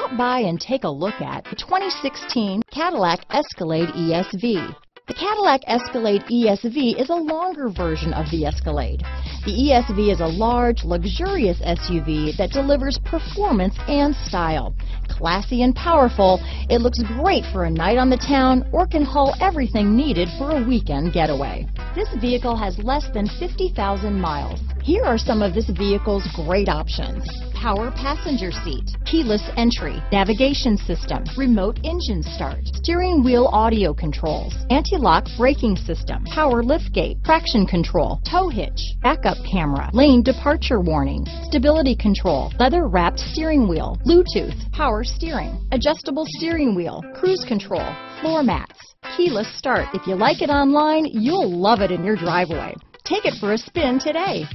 Stop by and take a look at the 2016 Cadillac Escalade ESV. The Cadillac Escalade ESV is a longer version of the Escalade. The ESV is a large, luxurious SUV that delivers performance and style. Classy and powerful, it looks great for a night on the town or can haul everything needed for a weekend getaway. This vehicle has less than 50,000 miles. Here are some of this vehicle's great options. Power passenger seat, keyless entry, navigation system, remote engine start, steering wheel audio controls, anti-lock braking system, power liftgate, traction control, tow hitch, backup camera, lane departure warning, stability control, leather wrapped steering wheel, Bluetooth, power steering, adjustable steering wheel, cruise control, floor mats, keyless start. If you like it online, you'll love it in your driveway. Take it for a spin today.